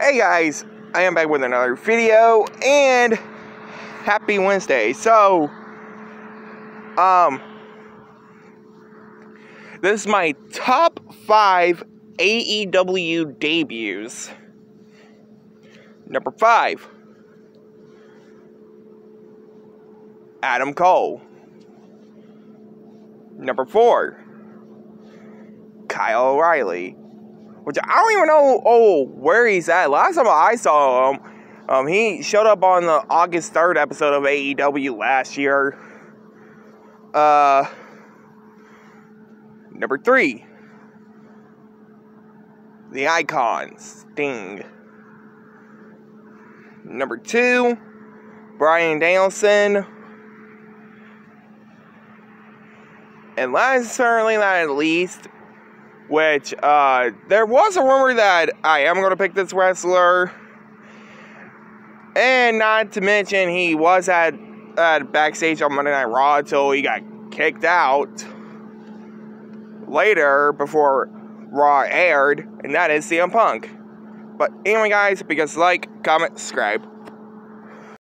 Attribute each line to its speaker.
Speaker 1: Hey guys, I am back with another video and happy Wednesday. So, um, this is my top five AEW debuts. Number five, Adam Cole. Number four, Kyle O'Reilly which I don't even know oh where he's at. Last time I saw him, um, he showed up on the August third episode of AEW last year. Uh, number three, the Icon Sting. Number two, Bryan Danielson. And last certainly not at least, which uh, there was a rumor that I am going to pick this wrestler. And not to mention, he was at, at backstage on Monday Night Raw until he got kicked out later before Raw aired, and that is CM Punk. But anyway, guys, because like, comment, subscribe.